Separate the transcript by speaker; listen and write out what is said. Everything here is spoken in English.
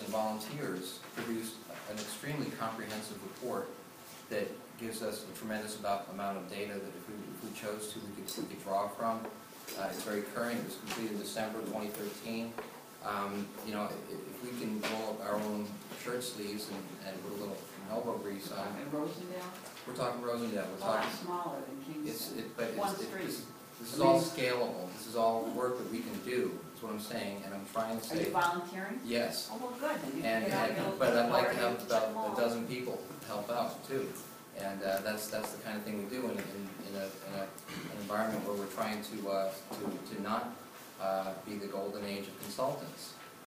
Speaker 1: and volunteers produced an extremely comprehensive report that gives us a tremendous about, amount of data that if we, if we chose to, we could, we could draw from. Uh, it's very current, it was completed in December twenty thirteen. Um, you know, if, we can roll up our own shirt sleeves and, and put a little elbow grease on,
Speaker 2: In Rosendale,
Speaker 1: we're talking Rosendale, we're
Speaker 2: a lot
Speaker 1: talking,
Speaker 2: smaller than
Speaker 1: it's, it, but
Speaker 2: One
Speaker 1: it's,
Speaker 2: street.
Speaker 1: this, this is all scalable, this is all work that we can do, is what I'm saying, and I'm trying to
Speaker 2: Are you
Speaker 1: say,
Speaker 2: volunteering?
Speaker 1: yes.
Speaker 2: Oh, well, good, then you
Speaker 1: And,
Speaker 2: get out your
Speaker 1: and, but I'd like to have about
Speaker 2: check 'em all.
Speaker 1: a dozen people help out too. And, uh, that's, that's the kind of thing we do in, in, in a, in a, an environment where we're trying to, uh, to, to not, uh, be the golden age of consultants.